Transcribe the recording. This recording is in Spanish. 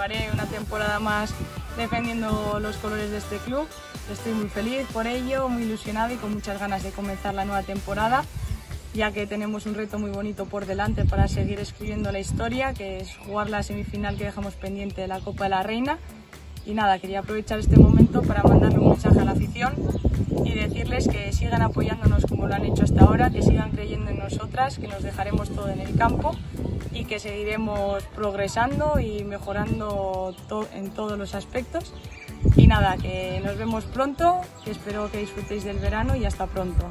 continuaré una temporada más defendiendo los colores de este club. Estoy muy feliz por ello, muy ilusionada y con muchas ganas de comenzar la nueva temporada, ya que tenemos un reto muy bonito por delante para seguir escribiendo la historia, que es jugar la semifinal que dejamos pendiente de la Copa de la Reina. Y nada, quería aprovechar este momento para mandarle un mensaje a la afición y decirles que sigan apoyándonos como lo han hecho hasta ahora, que sigan creyendo en nosotras, que nos dejaremos todo en el campo y que seguiremos progresando y mejorando en todos los aspectos. Y nada, que nos vemos pronto, que espero que disfrutéis del verano y hasta pronto.